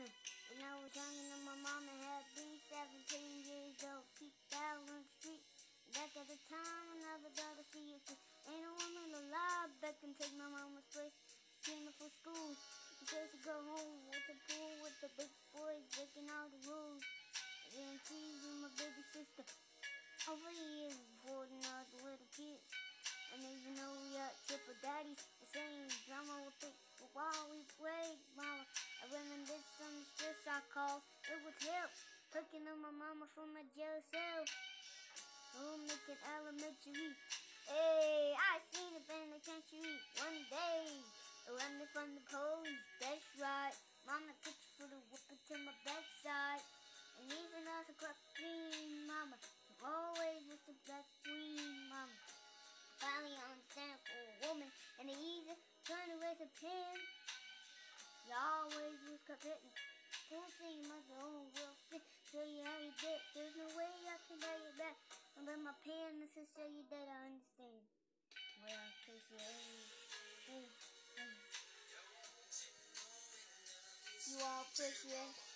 When I was young and my mama had me 17 years old, peeked out on the street. Back at the time, another daughter see it. Ain't a woman alive that can take my mama's place. Screaming for school. Said to go home with the pool with the big boys breaking all the rules. And then teasing my baby sister. Over the years, holding all the little kids. And even though we got triple daddies, the same It was help, picking up my mama from my jail cell. Home making elementary. Hey, I seen the penitentiary one day. Running from the police, that's right. Mama took for the whooping to my bedside. And even as a black queen, mama, you always was a black queen, mama. Finally I understand for a woman and the easy trying to raise a pen. You always was competing. Can't have own real fit. You how you did. There's no way I can buy you back. I'm my show you that I understand. Well, cause you. You all appreciate